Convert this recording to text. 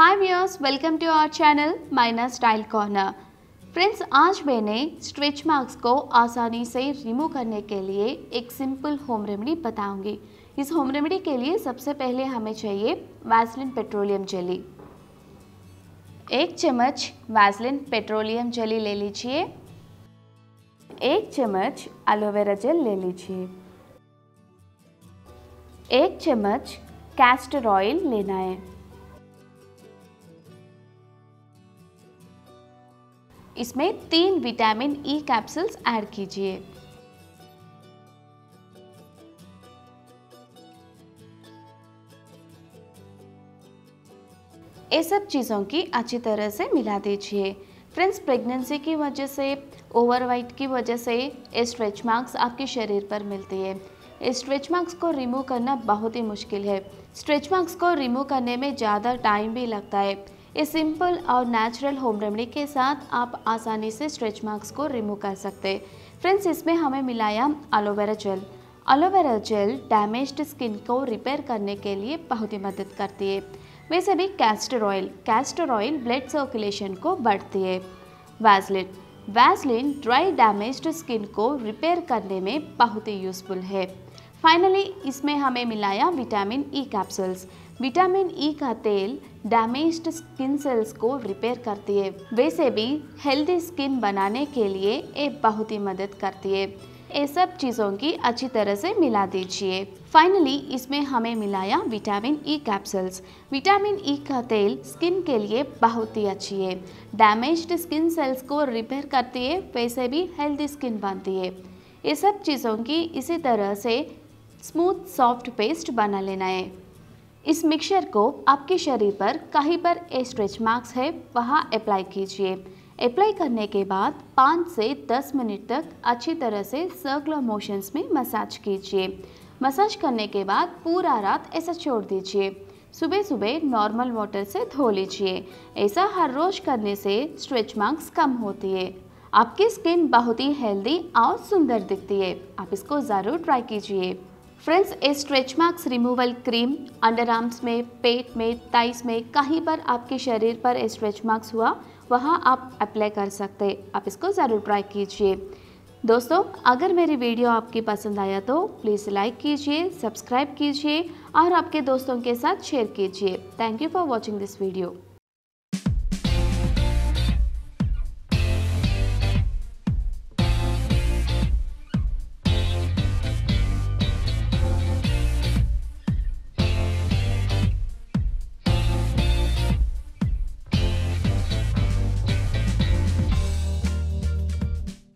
Hi viewers welcome to our channel Maina style corner friends आज मैंने stretch marks को आसानी से रिमूव करने के लिए एक सिंपल होम रेमेडी बताऊँगी। इस होम रेमेडी के लिए सबसे पहले हमें चाहिए वैसलिन पेट्रोलियम जेली एक चम्मच वैसलिन पेट्रोलियम जेली ले लीजिए। एक चम्मच एलोवेरा जेल ले लीजिए। एक चम्मच कैस्टर ऑयल लेना है। इसमें तीन विटामिन ई कैप्सूल्स ऐड कीजिए। ये सब चीज़ों की अच्छी तरह से मिला दीजिए। फ्रेंड्स प्रेगनेंसी की वजह से ओवरवाइट की वजह से ये स्ट्रेच मार्क्स आपके शरीर पर मिलती है। स्ट्रेच मार्क्स को रिमूव करना बहुत ही मुश्किल है। स्ट्रेच मार्क्स को रिमूव करने में ज़्यादा टाइम भी लगता है। इस सिंपल और नेचुरल होम रेमेडी के साथ आप आसानी से स्ट्रेच मार्क्स को रिमूव कर सकते फ्रेंड्स, इसमें हमें मिलाया aloe vera gel aloe vera gel damaged skin को रिपेयर करने के लिए बहुत ही मदद करती है। वैसे भी castor oil castor oil blood circulation को बढ़ती है। Vaseline Vaseline dry damaged skin को रिपेयर करने में बहुत ही यूज़फुल है। फाइनली इसमें हमें मिलाया vitamin E capsules vitamin E का तेल डैमेज्ड स्किन सेल्स को रिपेयर करती है. वैसे भी हेल्दी स्किन बनाने के लिए ये बहुत ही मदद करती है. ये सब चीज़ों की अच्छी तरह से मिला दीजिए. फाइनली इसमें हमें मिलाया vitamin E capsules vitamin E का तेल स्किन के लिए बहुत ही अच्छी है. डैमेज्ड स्किन सेल्स को रिपेयर करती है, वैसे भी हेल्दी स्किन बनती है. ये सब चीज़ों की इसी तरह से स्मूथ, सॉफ्ट पेस्ट बना लेना है। इस मिक्सचर को आपके शरीर पर कहीं पर ए स्ट्रेच मार्क्स है, वहाँ अप्लाई कीजिए। अप्लाई करने के बाद पाँच से दस मिनट तक अच्छी तरह से सर्कुलर मोशंस में मसाज कीजिए। मसाज करने के बाद पूरा रात ऐसा छोड़ दीजिए। सुबह सुबह नॉर्मल वाटर से धो लीजिए। ऐसा हर रोज़ करने से स्ट्रेच मार्क्स कम होती है। आपकी स्किन बहुत ही हेल्दी और सुंदर दिखती है। आप इसको ज़रूर ट्राई कीजिए। Friends stretch marks removal cream underarms में, पेट में ताइस में, कहीं पर आपके शरीर पर स्ट्रेच मार्क्स हुआ, वहाँ आप अप्लाई कर सकते हैं। आप इसको ज़रूर ट्राई कीजिए। दोस्तों, अगर मेरी वीडियो आपकी पसंद आया तो प्लीज़ लाइक कीजिए सब्सक्राइब कीजिए और आपके दोस्तों के साथ शेयर कीजिए। Thank you for watching this video